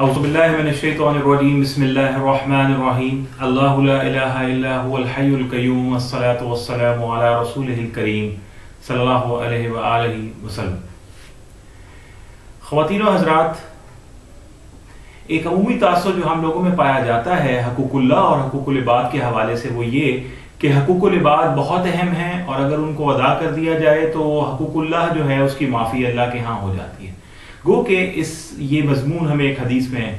أعوذ بالله من الشيطان الرجيم. بسم الله الرحمن الرحيم. الله لا إله إلا هو الحي القيوم، والصلاة والسلام على رسوله الكريم صلی اللہ علیہ وآلہ وسلم. خواتین و حضرات، ایک عمومی تاثر جو ہم لوگوں میں پایا جاتا ہے حقوق اللہ اور حقوق العباد کے حوالے سے وہ یہ کہ حقوق العباد بہت اہم ہیں اور اگر ان کو ادا کر دیا جائے تو حقوق اللہ جو ہے اس کی معافی اللہ کے ہاں ہو جاتی ہے۔ گو کہ اس یہ مضمون ہمیں ایک حدیث میں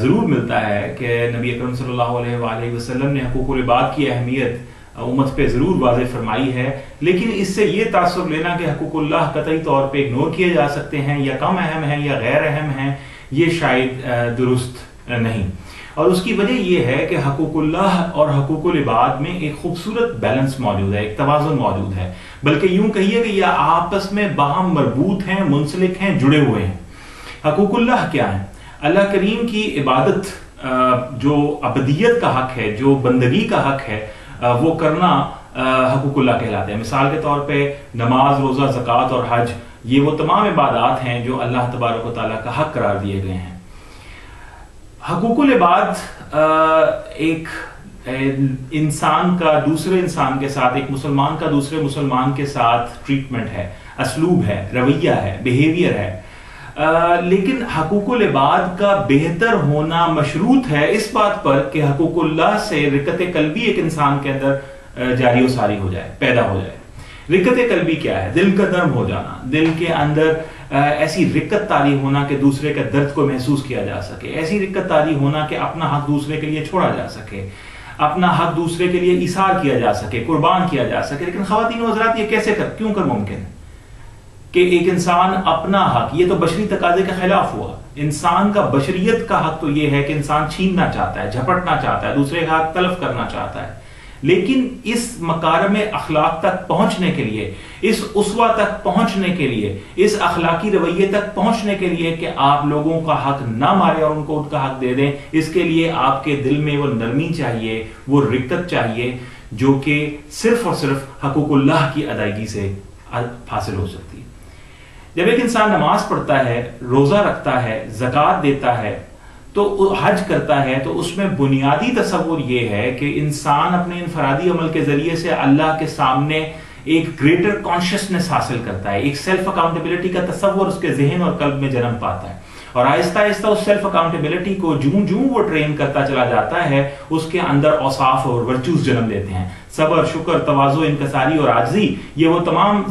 ضرور ملتا ہے کہ نبی اکرم صلی اللہ علیہ وآلہ وسلم نے حقوق العباد کی اہمیت امت پہ ضرور واضح فرمائی ہے۔ لیکن اس سے یہ تاثر لینا کہ حقوق اللہ قطعی طور پہ اگنور کیے جا سکتے ہیں یا کم اہم ہیں یا غیر اہم ہیں، یہ شاید درست نہیں۔ اور اس کی وجہ یہ ہے کہ حقوق اللہ اور حقوق العباد میں ایک خوبصورت بیلنس موجود ہے، ایک توازن موجود ہے۔ بلکہ یوں کہیے کہ یہ آپس میں باہم مربوط ہیں، منسلک ہیں، جڑے ہوئے ہیں۔ حقوق اللہ کیا ہے اللہ کریم کی عبادت جو ابدیت کا حق ہے، جو بندگی کا حق ہے وہ کرنا حقوق اللہ کہلاتے ہیں مثال کے طور پہ نماز، روزہ، زکوٰۃ اور حج، یہ وہ تمام عبادات ہیں جو اللہ تبارک و تعالیٰ کا حق قرار دیے گئے ہیں۔ حقوق العباد ایک انسان کا، دوسرے انسان کے ساتھ، ایک مسلمان کا دوسرے مسلمان کے ساتھ ٹریٹمنٹ ہے، اسلوب ہے، رویہ ہے بیہیویئر ہے۔ لیکن حقوق العباد کا بہتر ہونا مشروط ہے اس بات پر کہ حقوق اللہ سے رکت قلبی ایک انسان کے اندر جاری و ساری ہو جائے، پیدا ہو جائے۔ رکت قلبی کیا ہے؟ دل کا درم ہو جانا، دل کے اندر ایسی رکت تاری ہونا کہ دوسرے کے درد کو محسوس کیا جا سکے۔ ایسی رکت تاری ہونا کہ اپنا حق دوسرے کے لیے چھوڑا جا سکے۔ اپنا حق دوسرے کے لیے اثار کیا جا سکے، قربان کیا جا سکے۔ لیکن خواتین و حضرات یہ کیسے کر کیوں کر ممکن؟ ہے کہ ایک انسان اپنا حق، یہ تو بشری تقاضے کے خلاف ہوا۔ انسان کا بشریت کا حق تو یہ ہے کہ انسان چھیننا چاہتا ہے، جھپٹنا چاہتا ہے، دوسرے کا حق تلف کرنا چاہتا ہے۔ لیکن اس مکارم اخلاق تک پہنچنے کے لیے، اس اسوا تک پہنچنے کے لیے، اس اخلاقی رویے تک پہنچنے کے لیے کہ آپ لوگوں کا حق نہ مارے اور ان کو ان کا حق دے دیں، اس کے لیے آپ کے دل میں وہ نرمی چاہیے، وہ رکت چاہیے جو کہ صرف اور صرف حقوق اللہ کی ادائیگی سے حاصل ہو سکتی۔ ہے جب ایک انسان نماز پڑھتا ہے، روزہ رکھتا ہے، زکوٰۃ دیتا ہے تو حج کرتا ہے تو اس میں بنیادی تصور یہ ہے کہ انسان اپنے انفرادی عمل کے ذریعے سے اللہ کے سامنے ایک گریٹر کانشیسنس حاصل کرتا ہے، ایک سیلف اکاؤنٹیبلٹی کا تصور اس کے ذہن اور قلب میں جنم پاتا ہے۔ اور آہستہ آہستہ اس سیلف اکاؤنٹیبلٹی کو جوں جوں وہ ٹرین کرتا چلا جاتا ہے، اس کے اندر اوصاف اور ورچوز جنم لیتے ہیں۔ صبر، شکر توازو انکساری اور عاجزی، یہ وہ تمام،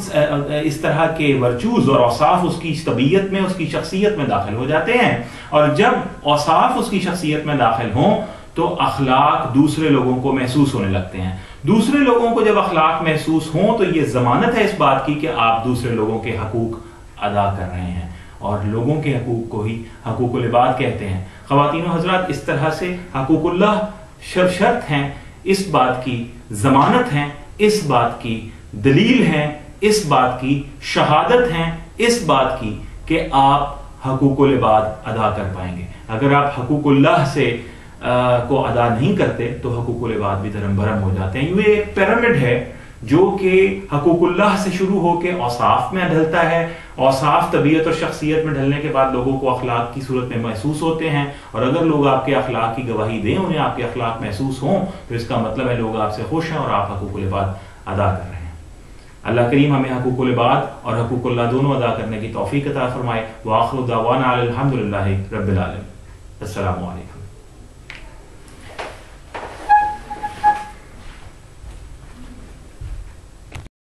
اس طرح کے ورچوز اور اوصاف اس کی طبیعت میں، اس کی شخصیت میں داخل ہو جاتے ہیں۔ اور جب اوصاف اس کی شخصیت میں داخل ہوں، تو اخلاق دوسرے لوگوں کو محسوس ہونے لگتے ہیں۔ دوسرے لوگوں کو جب اخلاق محسوس ہوں، تو یہ ضمانت ہے اس بات کی کہ آپ دوسرے لوگوں کے حقوق ادا کر رہے ہیں۔ اور لوگوں کے حقوق کو ہی حقوق العباد کہتے ہیں۔ خواتین و حضرات اس طرح سے حقوق اللہ شر شرط ہیں، اس بات کی ضمانت ہیں، اس بات کی دلیل ہیں، اس بات کی شہادت ہیں، اس بات کی کہ آپ حقوق العباد ادا کر پائیں گے۔ اگر آپ حقوق اللہ سے کو ادا نہیں کرتے تو حقوق العباد بھی دھرم برم ہو جاتے ہیں۔ یہ ایک پیرامڈ ہے جو کہ حقوق اللہ سے شروع ہو کے اوصاف میں ڈھلتا ہے۔ اوصاف طبیعت اور شخصیت میں ڈھلنے کے بعد لوگوں کو اخلاق کی صورت میں محسوس ہوتے ہیں۔ اور اگر لوگ آپ کے اخلاق کی گواہی دیں، انہیں آپ کے اخلاق محسوس ہوں، تو اس کا مطلب ہے لوگ آپ سے خوش ہیں اور آپ حقوق العباد ادا کر رہے ہیں۔ اللہ کریم ہمیں حقوق العباد اور حقوق اللہ دونوں ادا کرنے کی توفیق عطا فرمائے۔ وآخر دعوانا الحمد للہ رب العالم السلام علیکم۔